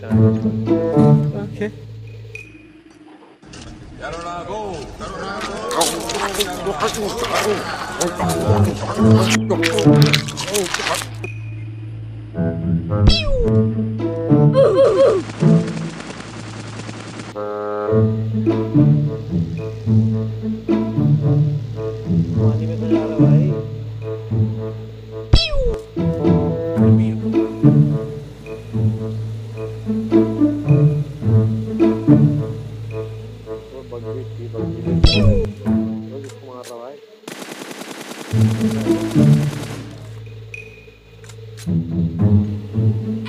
자, 이렇게. बग्गी थी बग्गी लेके वो जिसको मार रहा भाई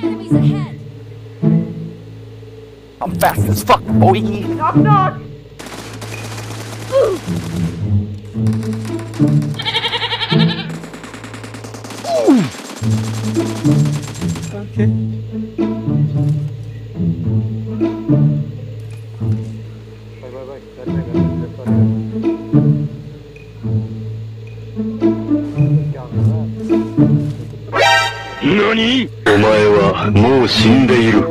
Enemies ahead! I'm fast as fuck, boy. Knock, knock. Okay. 何？お前はもう死んでいる。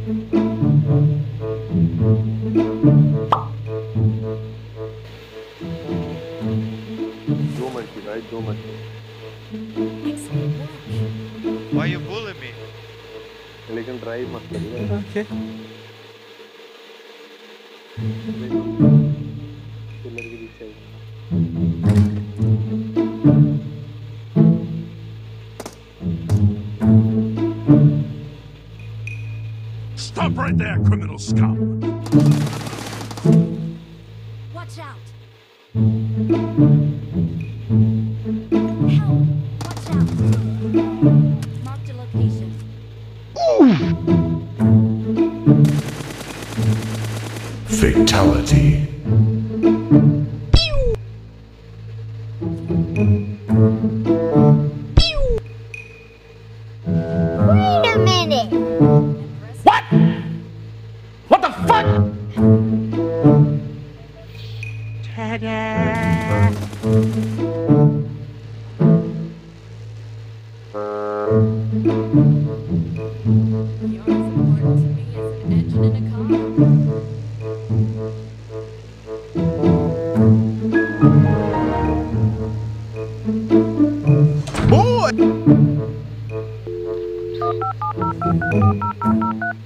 Marked मर्जी भाई दो मर्जी Excellent work. Why you bully me? लेकिन ड्राइव मत करिए Okay. पिलर के पीछे ही। Stop right there, criminal scum. Watch out! Fatality. Wait a minute. What? What the fuck? You're Thank you.